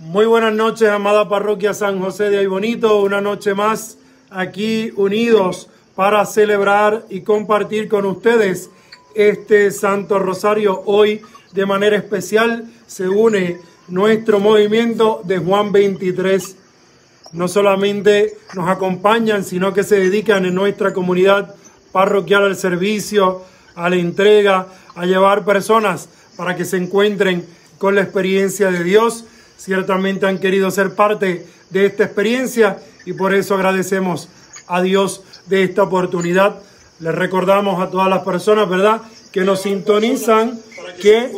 Muy buenas noches, amada parroquia San José de Aybonito. Una noche más aquí unidos para celebrar y compartir con ustedes este Santo Rosario. Hoy, de manera especial, se une nuestro movimiento de Juan 23. No solamente nos acompañan, sino que se dedican en nuestra comunidad parroquial al servicio, a la entrega, a llevar personas para que se encuentren con la experiencia de Dios ciertamente han querido ser parte de esta experiencia y por eso agradecemos a Dios de esta oportunidad. Les recordamos a todas las personas, ¿verdad?, que nos sintonizan, que,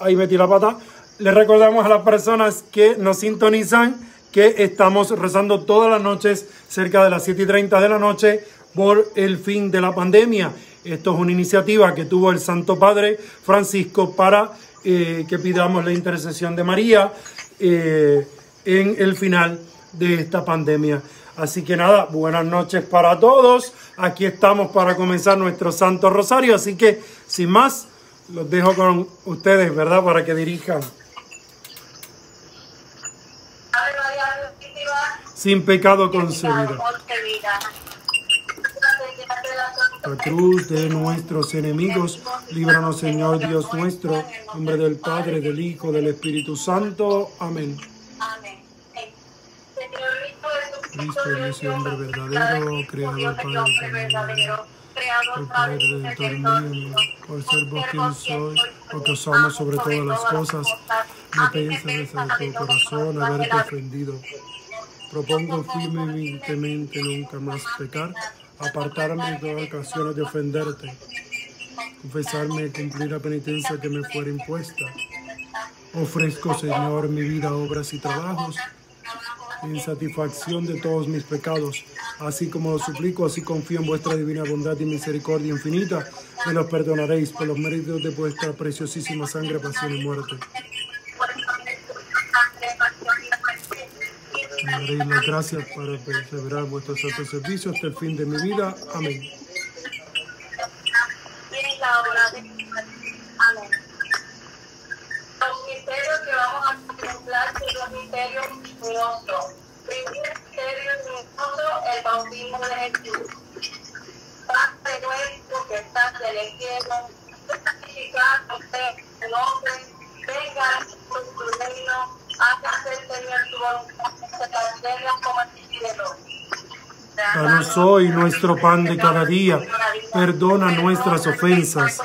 ahí metí la pata, les recordamos a las personas que nos sintonizan que estamos rezando todas las noches cerca de las 7 y 30 de la noche por el fin de la pandemia. Esto es una iniciativa que tuvo el Santo Padre Francisco para eh, que pidamos la intercesión de María eh, en el final de esta pandemia. Así que nada, buenas noches para todos. Aquí estamos para comenzar nuestro Santo Rosario. Así que, sin más, los dejo con ustedes, ¿verdad? Para que dirijan. Sin pecado concebida la cruz de nuestros enemigos. Líbranos, Señor Dios nuestro, en nombre del Padre, del Hijo, del Espíritu Santo. Amén. Cristo es hombre verdadero, creador Padre verdadero, por Padre redentor mío, por ser vos quien soy, porque os amo sobre todas las cosas, no pienses desde tu corazón haberte ofendido. Propongo firmemente nunca más pecar apartarme de todas ocasiones de ofenderte, confesarme y cumplir la penitencia que me fuera impuesta. Ofrezco, Señor, mi vida, obras y trabajos en satisfacción de todos mis pecados. Así como lo suplico, así confío en vuestra divina bondad y misericordia infinita, me los perdonaréis por los méritos de vuestra preciosísima sangre, pasión y muerte. Me gracias para perseverar vuestro santo servicio hasta el fin de mi vida. Amén. Amén. Los misterios que vamos a contemplar son los misterios luminosos. Primer misterio luminoso, el bautismo de Jesús. Padre nuestro que estás en el cielo, santificado sea tu nombre, venga tu reino, hágase Señor tu voluntad Danos hoy nuestro pan de cada día. Perdona nuestras ofensas,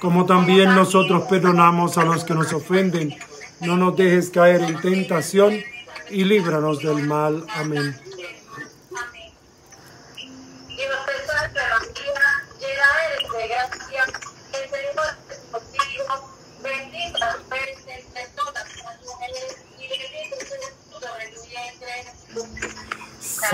como también nosotros perdonamos a los que nos ofenden. No nos dejes caer en tentación y líbranos del mal. Amén.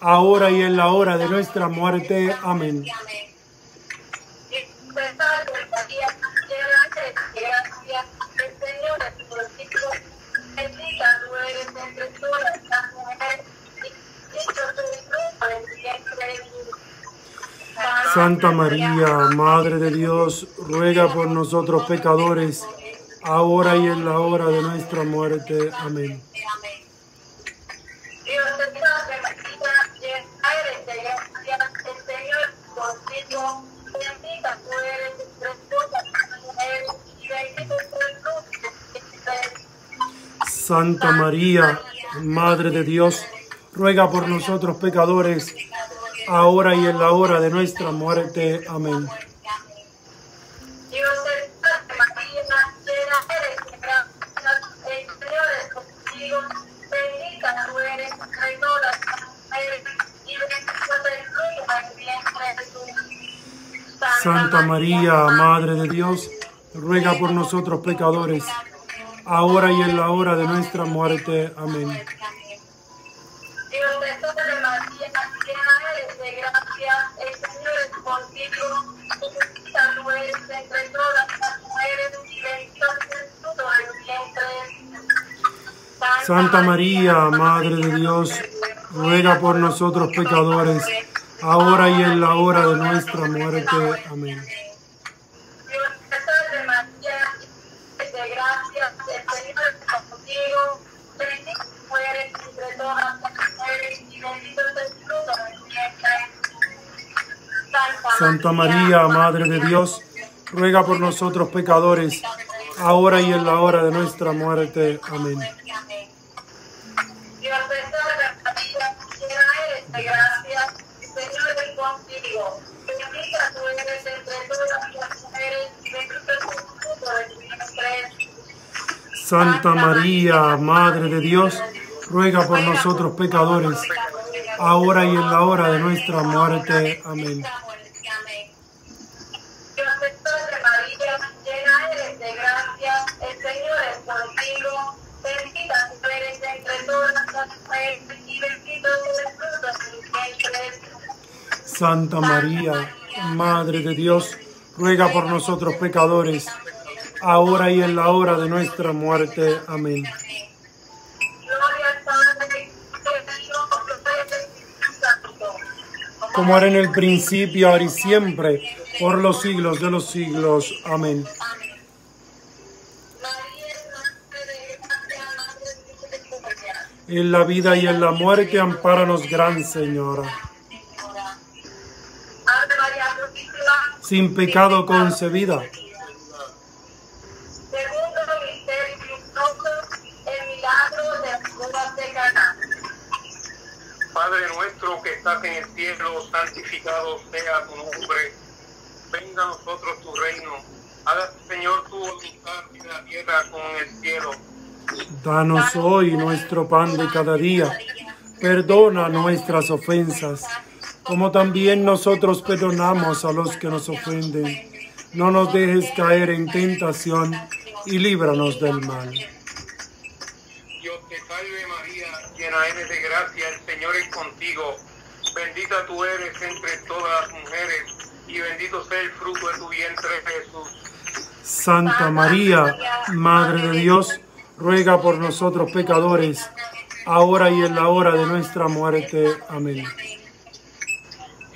ahora y en la hora de nuestra muerte. Amén. Santa María, Madre de Dios, ruega por nosotros pecadores, ahora y en la hora de nuestra muerte. Amén. Santa María, Madre de Dios, ruega por nosotros pecadores, ahora y en la hora de nuestra muerte. Amén. Santa María, Madre de Dios, ruega por nosotros pecadores, ahora y en la hora de nuestra muerte. Amén. Dios de toda demasiada llena de gracia, el Señor es contigo, tú eres entre todas las mujeres y bendito es el fruto vientre. Santa María, Madre de Dios, ruega por nosotros pecadores, ahora y en la hora de nuestra muerte. Amén. Santa María, Madre de Dios, ruega por nosotros pecadores, ahora y en la hora de nuestra muerte. Amén. Santa María, Madre de Dios, ruega por nosotros pecadores, ahora y en la hora de nuestra muerte. Amén. Santa María, Madre de Dios, ruega por nosotros pecadores, ahora y en la hora de nuestra muerte. Amén. Como era en el principio, ahora y siempre, por los siglos de los siglos. Amén. En la vida y en la muerte, ampáranos, Gran Señora. Ave María Purísima, Sin pecado concebida, segundo misterio el milagro de las bodas de Caná. Padre nuestro que estás en el cielo, santificado sea tu nombre. Venga a nosotros tu reino. Haga, Señor, tu voluntad en la tierra como en el cielo. danos hoy nuestro pan de cada día. Perdona nuestras ofensas, como también nosotros perdonamos a los que nos ofenden. No nos dejes caer en tentación y líbranos del mal. Dios te salve María, llena eres de gracia, el Señor es contigo. Bendita tú eres entre todas las mujeres y bendito sea el fruto de tu vientre Jesús. Santa María, Madre de Dios, ruega por nosotros pecadores, ahora y en la hora de nuestra muerte. Amén.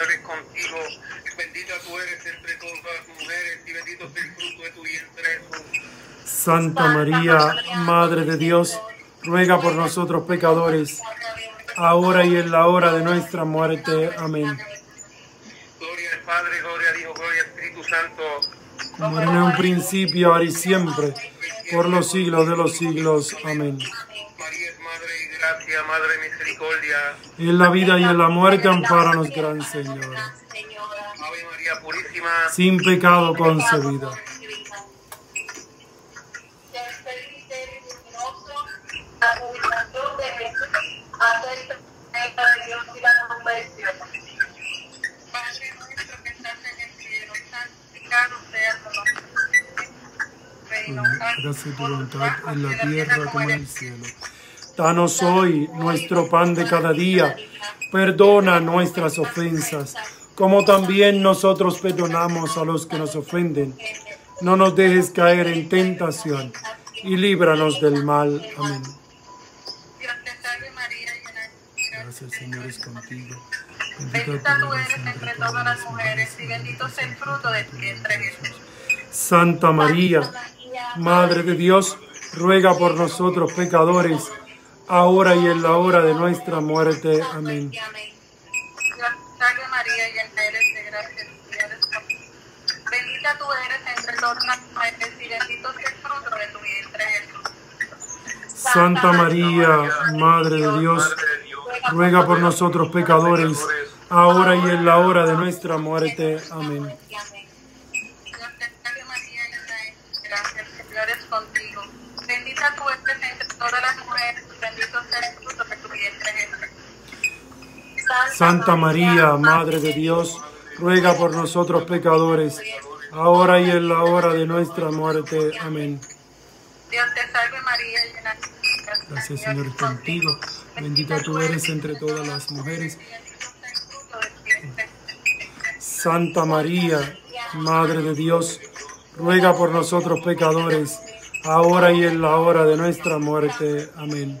Señor es contigo. Bendita tú eres entre todas las mujeres y bendito es el fruto de tu vientre Jesús. Santa María, Madre de Dios, ruega por nosotros pecadores, ahora y en la hora de nuestra muerte. Amén. Gloria al Padre, gloria al Hijo, gloria al Espíritu Santo. Como era en un principio, ahora y siempre, por los siglos de los siglos. Amén. María gracia, Madre de misericordia. En la vida y en la muerte, ampáranos, Gran Señor. Ave María Purísima. Sin pecado concebida. Tercer misterio luminoso, la publicación de Jesús acerca de Dios y la conversión. Padre nuestro que estás en el cielo, santificado sea tu nombre. Reino, Hágase tu voluntad en la tierra como en el cielo. Danos hoy nuestro pan de cada día. Perdona nuestras ofensas, como también nosotros perdonamos a los que nos ofenden. No nos dejes caer en tentación y líbranos del mal. Amén. Gracias, Señor, es contigo. Bendita tú eres entre todas las mujeres y bendito es el fruto de tu vientre Jesús. Santa María, Madre de Dios, ruega por nosotros pecadores, ahora y en la hora de nuestra muerte. Amén. Dios te salve María, llena eres de gracia, el Señor es contigo. Bendita tú eres entre todas las mujeres y bendito es el fruto de tu vientre Jesús. Santa María, Madre de Dios, ruega por nosotros pecadores, ahora y en la hora de nuestra muerte. Amén. Dios te salve María, llena eres de gracia, el Señor es contigo. Bendita tú eres entre todas las mujeres y bendito es el fruto de tu vientre Jesús. Santa María, Madre de Dios, ruega por nosotros pecadores, ahora y en la hora de nuestra muerte. Amén. Dios te salve María, llena de Gracias, Señor, es contigo. Bendita tú eres entre todas las mujeres. Santa María, Madre de Dios, ruega por nosotros pecadores, ahora y en la hora de nuestra muerte. Amén.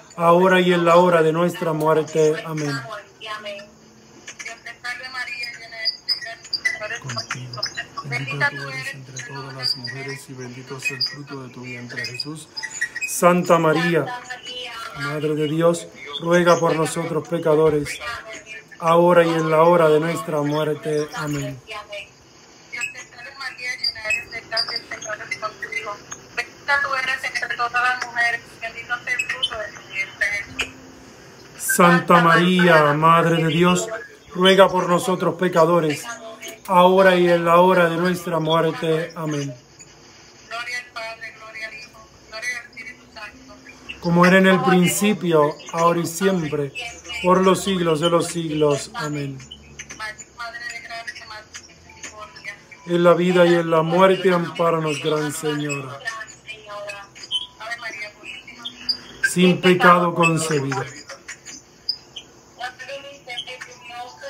ahora y en la hora de nuestra muerte. Amén. Contigo. Bendita tú eres entre todas las mujeres y bendito es el fruto de tu vientre Jesús. Santa María, Madre de Dios, ruega por nosotros pecadores, ahora y en la hora de nuestra muerte. Amén. Bendita tú eres entre todas las mujeres, bendito es el fruto de tu vientre Jesús. Santa María, Madre de Dios, ruega por nosotros pecadores, ahora y en la hora de nuestra muerte. Amén. Gloria al Padre, gloria al Hijo, gloria al Espíritu Santo. Como era en el principio, ahora y siempre, por los siglos de los siglos. Amén. Madre de gracia, Madre de misericordia. En la vida y en la muerte, ampáranos, Gran Señora. Sin pecado concebida. La misterio luminoso,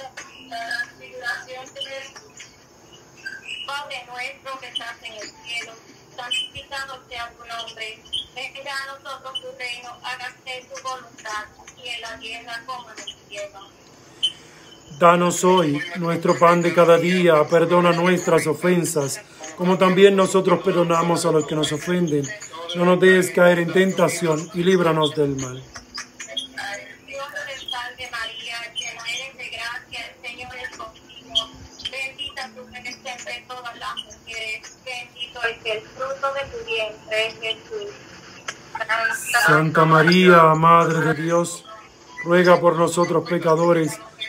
la transfiguración de Jesús. Padre nuestro que estás en el cielo, santificado sea tu nombre. Venga a nosotros tu reino, hágase tu voluntad, y en la tierra como en el cielo. Danos hoy nuestro pan de cada día, perdona nuestras ofensas, como también nosotros perdonamos a los que nos ofenden. No nos dejes caer en tentación y líbranos del mal. Santa María, Madre de Dios, ruega por nosotros pecadores,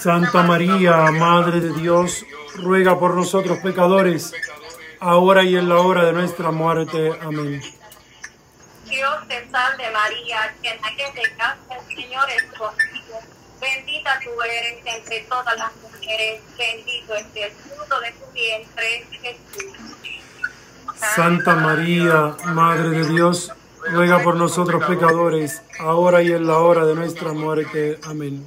Santa María, Madre de Dios, ruega por nosotros pecadores, ahora y en la hora de nuestra muerte. Amén. Dios te salve María, llena eres de gracia, el Señor es contigo. Bendita tú eres entre todas las mujeres, bendito es el fruto de tu vientre, Jesús. Santa María, Madre de Dios, ruega por nosotros pecadores, ahora y en la hora de nuestra muerte. Amén.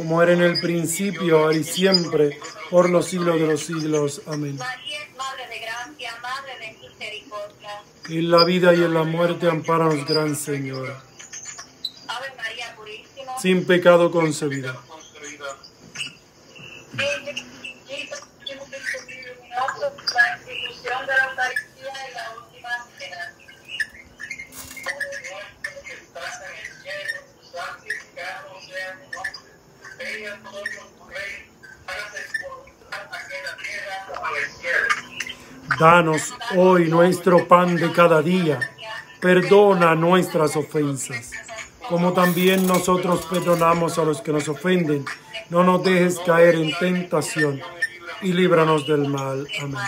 Como era en el principio, ahora y siempre, por los siglos de los siglos. Amén. María es Madre de gracia, Madre de misericordia. En la vida y en la muerte, amparanos, Gran Señora. Ave María Purísima. Sin pecado concebida. La institución de la Eucaristía y la última cena. estás en el cielo, santificado sea tu nombre. Venga a nosotros tu reino, hágase tu voluntad aquí en la tierra como en el cielo. Danos hoy nuestro pan de cada día. Perdona nuestras ofensas, como también nosotros perdonamos a los que nos ofenden. No nos dejes caer en tentación y líbranos del mal. Amén.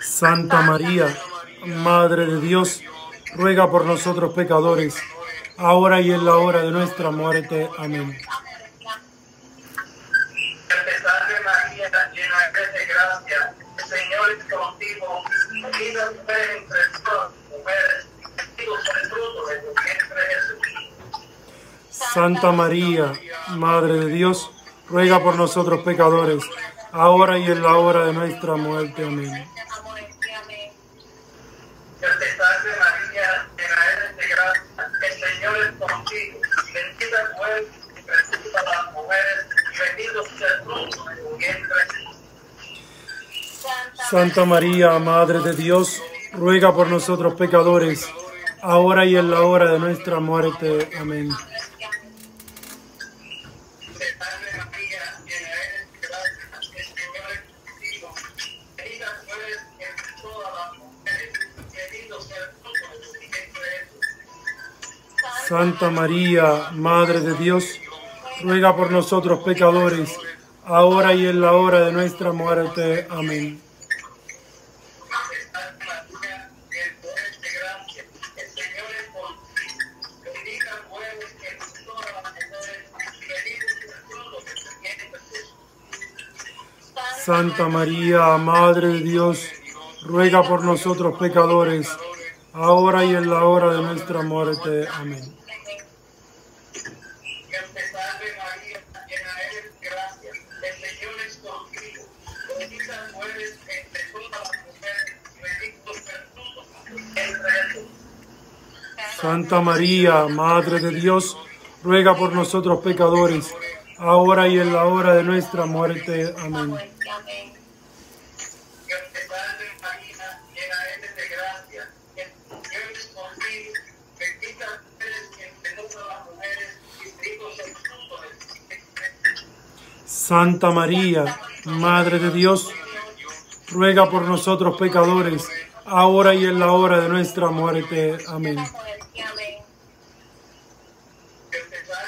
Santa María, Madre de Dios, ruega por nosotros pecadores, ahora y en la hora de nuestra muerte. Amén. Santa María, Madre de Dios, ruega por nosotros pecadores, ahora y en la hora de nuestra muerte. Amén. Que te salve María, llena eres de gracia, el Señor es contigo, bendita tú eres entre todas las mujeres, y bendito es el fruto de tu vientre Jesús. Santa María, Madre de Dios, ruega por nosotros pecadores, ahora y en la hora de nuestra muerte. Amén. Santa María, Madre de Dios, ruega por nosotros pecadores, ahora y en la hora de nuestra muerte. Amén. Santa María, Madre de Dios, ruega por nosotros pecadores, ahora y en la hora de nuestra muerte. Amén. Santa María, Madre de Dios, ruega por nosotros pecadores, ahora y en la hora de nuestra muerte. Amén. Santa María, Madre de Dios, ruega por nosotros pecadores, ahora y en la hora de nuestra muerte. Amén.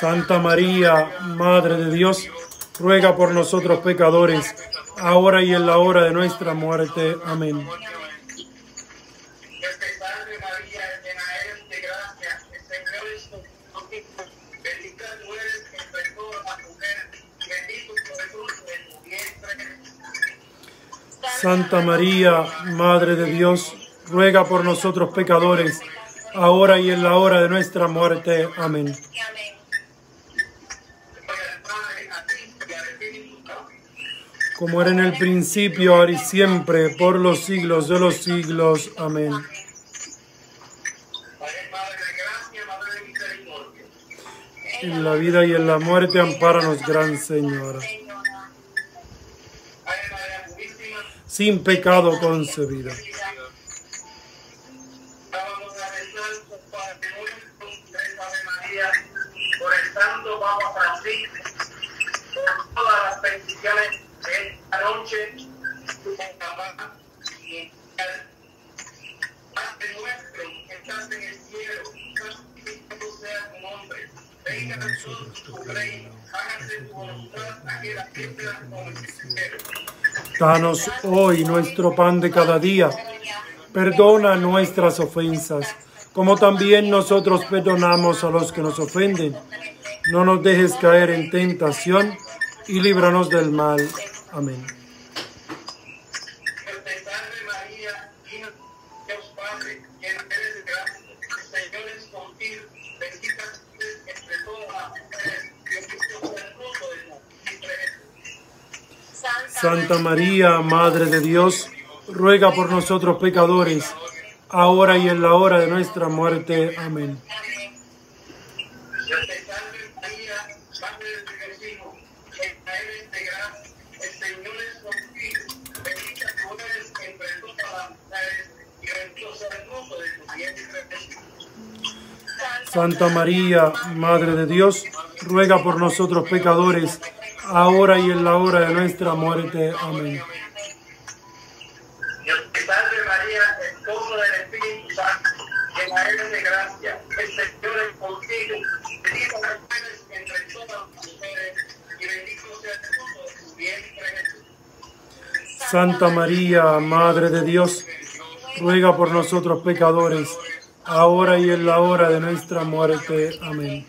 Santa María, Madre de Dios, ruega por nosotros pecadores, ahora y en la hora de nuestra muerte. Amén. Santa María, Madre de Dios, ruega por nosotros pecadores, ahora y en la hora de nuestra muerte. Amén. Gloria al Padre, a ti y al Espíritu Santo. Como era en el principio, ahora y siempre, por los siglos de los siglos. Amén. En la vida y en la muerte, ampáranos, Gran Señora. Sin pecado concebida. Danos hoy nuestro pan de cada día. Perdona nuestras ofensas, como también nosotros perdonamos a los que nos ofenden. No nos dejes caer en tentación y líbranos del mal. Amén. Santa María, Madre de Dios, ruega por nosotros pecadores, ahora y en la hora de nuestra muerte. Amén. Santa María, Madre de Dios, ruega por nosotros pecadores, ahora y en la hora de nuestra muerte. Amén. Dios te salve María, esposo del Espíritu Santo, llena eres de gracia, el Señor es contigo, bendita eres entre todas las mujeres, y bendito sea el fruto de tu vientre Jesús. Santa María, Madre de Dios, ruega por nosotros pecadores, ahora y en la hora de nuestra muerte. Amén.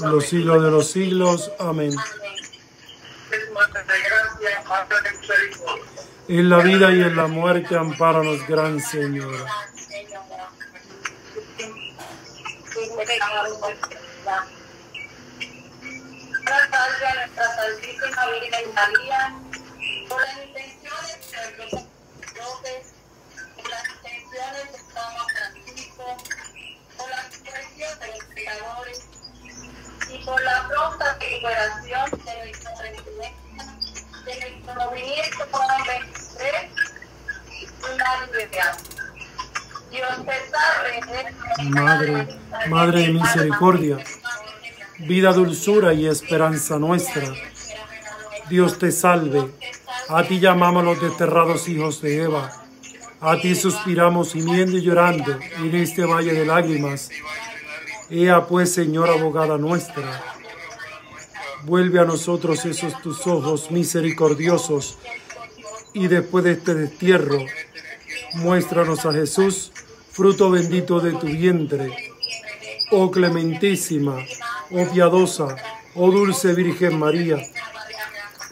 Los siglos de los siglos. Amén. En la vida y en la muerte, ampáranos, Gran Señora. Salve a nuestra Santísima Virgen María, por las intenciones de los sacerdotes, por las intenciones de Papa Francisco, por la intención de los pecadores y por la pronta recuperación de nuestra presidencia, de nuestro movimiento Juan 23, una libertad. Dios te salve, Madre, Madre de misericordia, vida, dulzura y esperanza nuestra. Dios te salve. A ti llamamos los desterrados hijos de Eva. A ti suspiramos gimiendo y llorando en este valle de lágrimas. Ea pues, Señora abogada nuestra, vuelve a nosotros esos tus ojos misericordiosos y después de este destierro, muéstranos a Jesús, fruto bendito de tu vientre. Oh clementísima, oh piadosa, oh dulce Virgen María,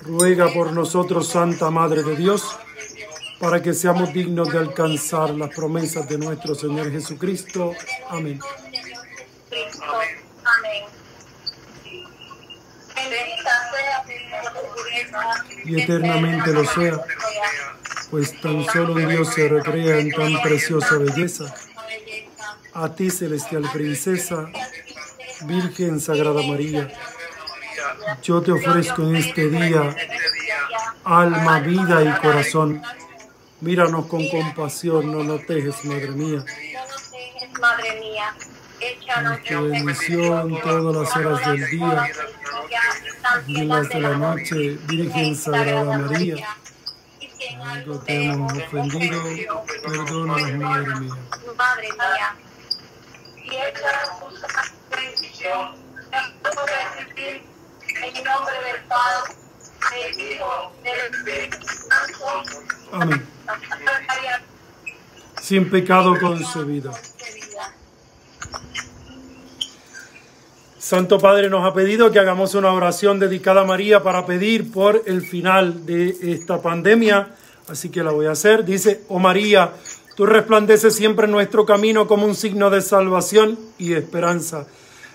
ruega por nosotros, Santa Madre de Dios, para que seamos dignos de alcanzar las promesas de nuestro Señor Jesucristo. Amén. Y eternamente lo sea, pues tan solo un Dios se recrea en tan preciosa belleza. A ti, celestial princesa, Virgen Sagrada María, yo te ofrezco en este día alma, vida y corazón. Míranos con compasión, no nos dejes, Madre mía. Madre mía. Échanos bendición todas las horas del día y las de la noche, Virgen Sagrada María. Algo te hemos ofendido, perdónanos, Madre mía. Madre mía, y esa bendición, recibir en nombre del Padre, del Hijo, Espíritu Santo. Amén. Sin pecado concebido. Santo Padre nos ha pedido que hagamos una oración dedicada a María para pedir por el final de esta pandemia, así que la voy a hacer. Dice, oh María, tú resplandeces siempre en nuestro camino como un signo de salvación y esperanza.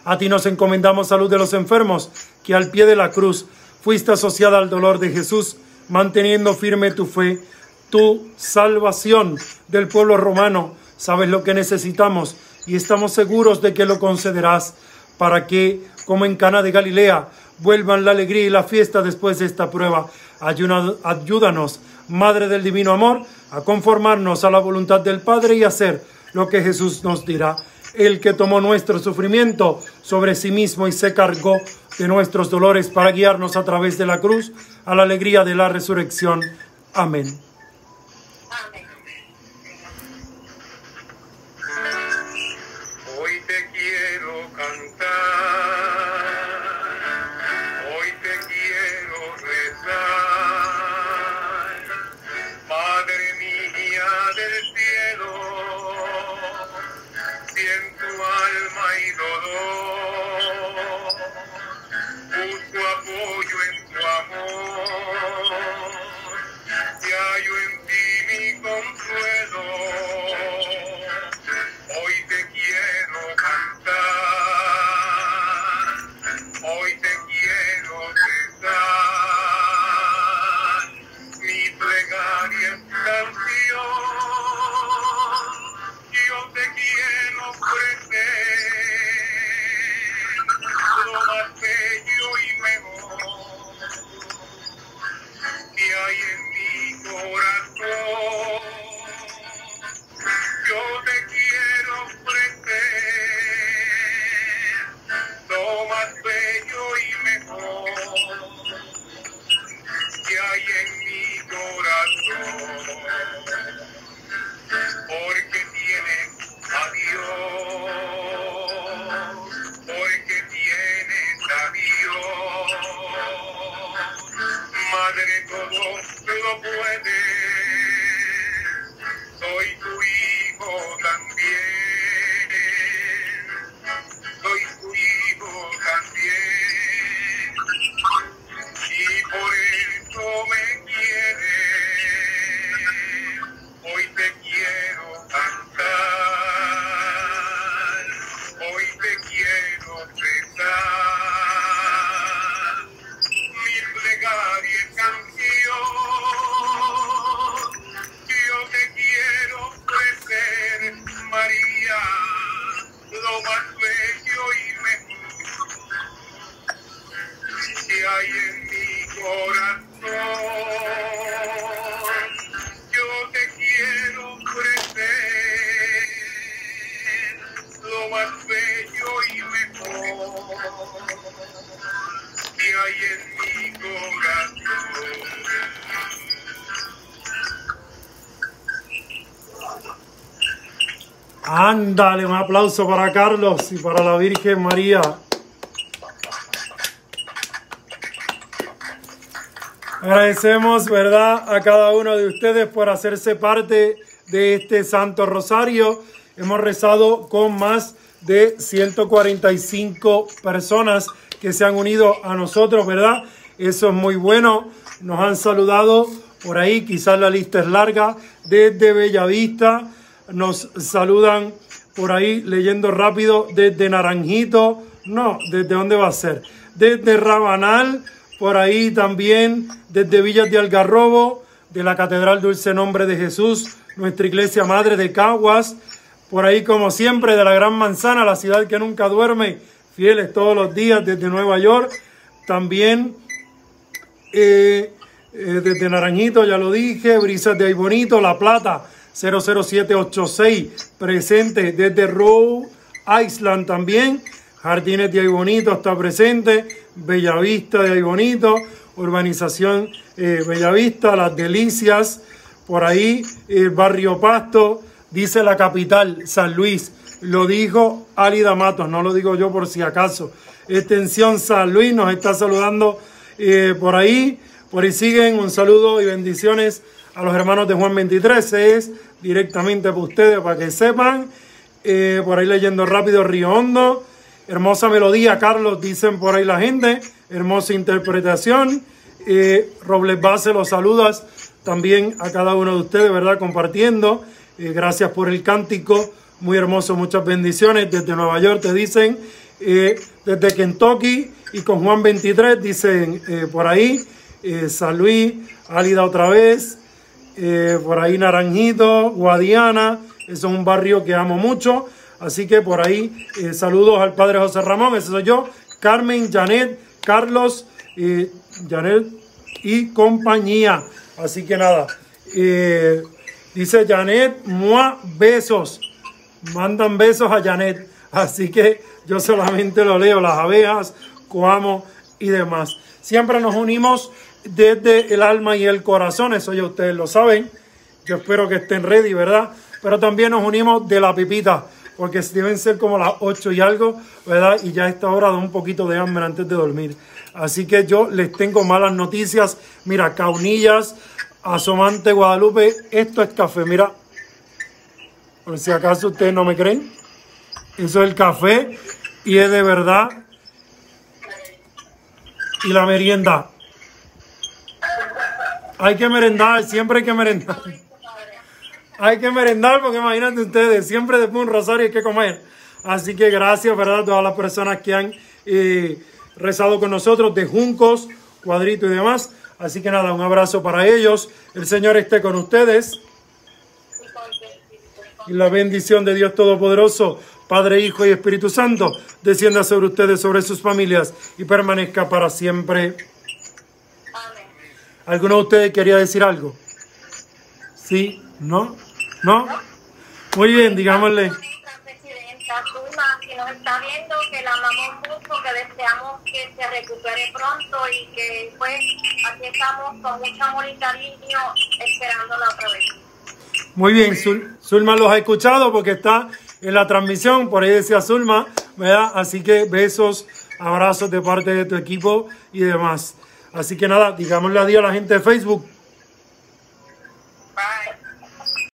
A ti nos encomendamos salud de los enfermos, que al pie de la cruz fuiste asociada al dolor de Jesús, manteniendo firme tu fe, tu salvación del pueblo romano. Sabes lo que necesitamos y estamos seguros de que lo concederás para que, como en Cana de Galilea, vuelvan la alegría y la fiesta después de esta prueba. Ayúdanos, Madre del Divino Amor, a conformarnos a la voluntad del Padre y hacer lo que Jesús nos dirá. El que tomó nuestro sufrimiento sobre sí mismo y se cargó de nuestros dolores para guiarnos a través de la cruz a la alegría de la resurrección. Amén. Ándale, un aplauso para Carlos y para la Virgen María. Agradecemos, ¿verdad?, a cada uno de ustedes por hacerse parte de este Santo Rosario. Hemos rezado con más de 145 personas que se han unido a nosotros, ¿verdad? Eso es muy bueno. Nos han saludado por ahí, quizás la lista es larga, desde Bellavista. Nos saludan por ahí leyendo rápido desde Naranjito. No, ¿desde dónde va a ser? Desde Rabanal, por ahí también, desde Villas de Algarrobo, de la Catedral Dulce Nombre de Jesús, nuestra iglesia madre de Caguas, por ahí como siempre de la Gran Manzana, la ciudad que nunca duerme, fieles todos los días desde Nueva York, también eh, eh, desde Naranjito, ya lo dije, Brisas de Ahí Bonito, La Plata, 00786, presente desde Rhode Island también, Jardines de Ahí Bonito está presente, Bellavista de Ahí Bonito, Urbanización eh, Bellavista, Las Delicias, por ahí, el Barrio Pasto, dice la capital, San Luis, lo dijo Álida Matos, no lo digo yo por si acaso. Extensión San Luis nos está saludando eh, por ahí, por ahí siguen, un saludo y bendiciones a los hermanos de Juan 23, es directamente para ustedes, para que sepan. Eh, por ahí leyendo rápido Río Hondo. Hermosa melodía, Carlos, dicen por ahí la gente. Hermosa interpretación. Eh, Robles Base, los saludas también a cada uno de ustedes, ¿verdad? Compartiendo. Eh, gracias por el cántico. Muy hermoso, muchas bendiciones. Desde Nueva York te dicen. desde Kentucky y con Juan 23 dicen por ahí. San Luis, Álida otra vez. Eh, por ahí Naranjito, Guadiana, es un barrio que amo mucho, así que por ahí eh, saludos al padre José Ramón, ese soy yo, Carmen, Janet, Carlos, eh, Janet y compañía, así que nada, dice Janet, mua, besos, mandan besos a Janet, así que yo solamente lo leo, las abejas, coamo y demás. Siempre nos unimos desde el alma y el corazón, eso ya ustedes lo saben. Yo espero que estén ready, ¿verdad? Pero también nos unimos de la pipita, porque deben ser como las 8 y algo, ¿verdad? Y ya a esta hora da un poquito de hambre antes de dormir. Así que yo les tengo malas noticias. Mira, Caunillas, Asomante, Guadalupe, esto es café, mira. Por si acaso ustedes no me creen. Eso es el café y es de verdad. Y la merienda. Hay que merendar, siempre hay que merendar. Hay que merendar porque imagínate ustedes, siempre después de un rosario hay que comer. Así que gracias, ¿verdad? A todas las personas que han eh, rezado con nosotros de Juncos, Cuadrito y demás. Así que nada, un abrazo para ellos. El Señor esté con ustedes. Y la bendición de Dios Todopoderoso, Padre, Hijo y Espíritu Santo, descienda sobre ustedes, sobre sus familias y permanezca para siempre. ¿Alguno de ustedes quería decir algo? ¿Sí? ¿No? ¿No? Muy bien, digámosle. Nuestra presidenta Zuma, que nos está viendo, que la amamos mucho, que deseamos que se recupere pronto y que pues aquí estamos con mucho amor y cariño esperándola otra vez. Muy bien, Zul- Zulma los ha escuchado porque está en la transmisión, por ahí decía Zulma, ¿verdad? Así que besos, abrazos de parte de tu equipo y demás. Así que nada, digámosle adiós a la gente de Facebook.